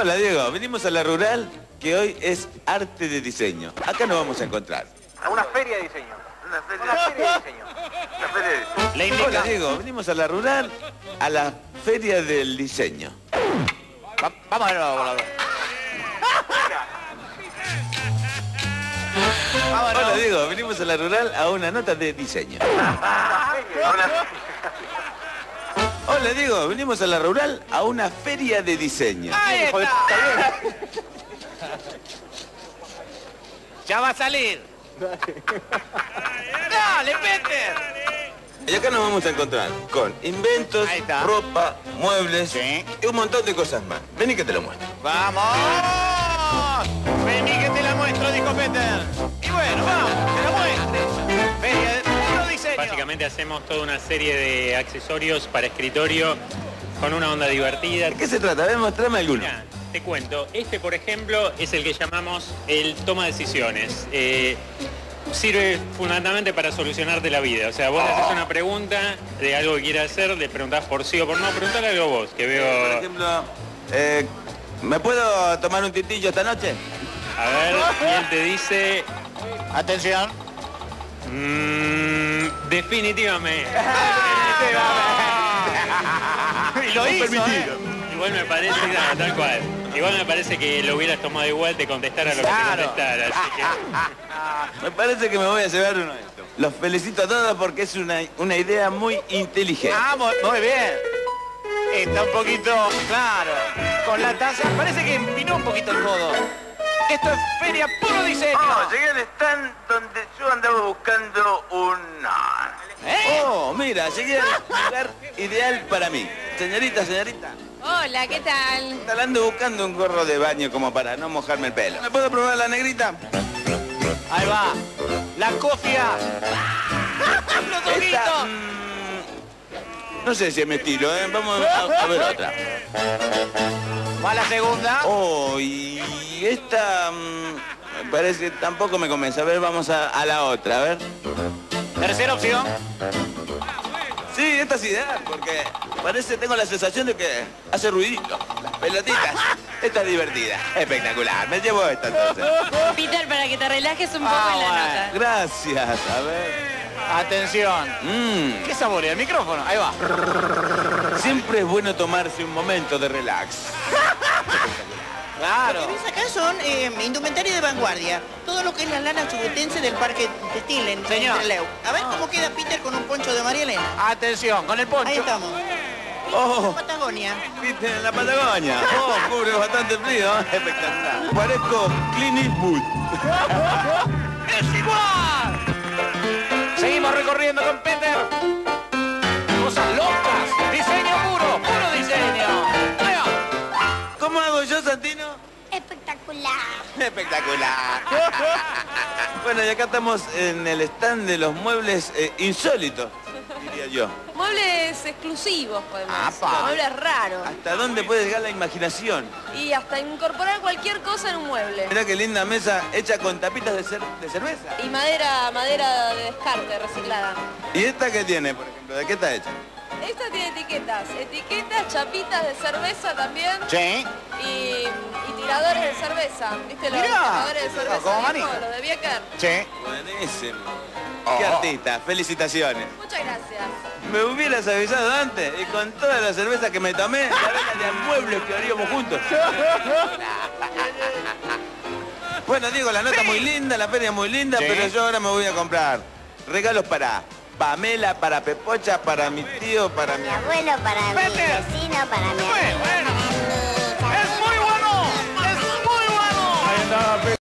Hola, Diego. Venimos a la rural, que hoy es arte de diseño. Acá nos vamos a encontrar. A una feria de diseño. Una feria, Una feria de diseño. una feria de diseño. Le indica- Hola, Diego. Venimos a la rural, a la feria del diseño. Va- vamos volador. Vámonos. Hola, Diego. Venimos a la rural a una nota de diseño. Hola, Diego. Venimos a la rural a una feria de diseño. Ahí está. está bien. Ya va a salir. Dale, Peter. Y acá nos vamos a encontrar con inventos, ropa, muebles Sí. y un montón de cosas más. Vení que te lo muestro. ¡Vamos! Básicamente hacemos toda una serie de accesorios para escritorio con una onda divertida. ¿De qué se trata? A ver, mostrame alguno. Mira, te cuento, este por ejemplo es el que llamamos el toma decisiones. Eh, sirve fundamentalmente para solucionarte la vida. O sea, vos le haces una pregunta de algo que quieras hacer, le preguntás por sí o por no, preguntale algo vos, que Por veo... ejemplo, eh, ¿me puedo tomar un tintillo esta noche? A ver, él te dice... Atención. "Mm, definitivamente. Y lo hizo, ¿eh? Igual me parece, claro, tal cual. Igual me parece que lo hubieras tomado igual de contestar a lo que te contestara. Así que... Me parece que me voy a llevar uno de estos. Los felicito a todos porque es una, una idea muy inteligente. Vamos, muy bien. Está un poquito, claro, con la taza. Parece que empinó un poquito el codo. Esto es feria puro diseño. Oh, llegué al stand donde yo andaba buscando un... ¿Eh? Oh, mira, llegué al lugar ideal para mí. Señorita, señorita, Hola, ¿qué tal? ando buscando un gorro de baño como para no mojarme el pelo. ¿Me puedo probar la negrita? Ahí va. La cofia. Los Esta, ojitos. mm, no sé si es mi estilo, ¿eh? Vamos a, a ver otra. Va la segunda. Oh, y esta... mm, me parece que tampoco me convence. A ver, vamos a, a la otra, a ver. Tercera opción. Sí, esta es ideal, porque parece, tengo la sensación de que hace ruidito. Las pelotitas. Esta es divertida. Espectacular. Me llevo esta entonces. Peter, para que te relajes un poco Ah, en la bueno. nota. Gracias. A ver. Atención. Mm, ¿Qué saborea el micrófono? Ahí va. Siempre es bueno tomarse un momento de relax. Claro. Lo que ves acá son eh, indumentaria de vanguardia. Todo lo que es la lana chubutense del parque textil en, en Señor. Trelew. A ver cómo queda Peter con un poncho de María Elena. Atención, con el Ahí poncho. estamos. Oh, Patagonia. viste en la Patagonia. Oh, cubre bastante frío. Espectacular. Parezco Clint Eastwood. ¡Es igual! Seguimos recorriendo con Espectacular. Bueno, y acá estamos en el stand de los muebles eh, insólitos, diría yo. Muebles exclusivos, podemos Apa. decir. Muebles raros. ¿Hasta dónde puede llegar la imaginación? Y hasta incorporar cualquier cosa en un mueble. Mirá qué linda mesa hecha con tapitas de, cer- de cerveza. Y madera, madera de descarte, reciclada. ¿Y esta qué tiene, por ejemplo? ¿De qué está hecha? Esta tiene etiquetas. Etiquetas, chapitas de cerveza también. Sí. Y tiradores de cerveza. ¿Viste los Mirá. tiradores de cerveza? Como manija. Los de Bieker. Sí. Buenísimo. Oh. Qué artista, felicitaciones. Muchas gracias. Me hubieras avisado antes y con toda la cerveza que me tomé, la de muebles que haríamos juntos. Bueno, Diego, la nota muy linda, la feria muy linda, Sí. pero yo ahora me voy a comprar regalos para Pamela, para Pepocha, para mi tío, para mi mi abuelo, para mi vecino, para mi Bueno. love.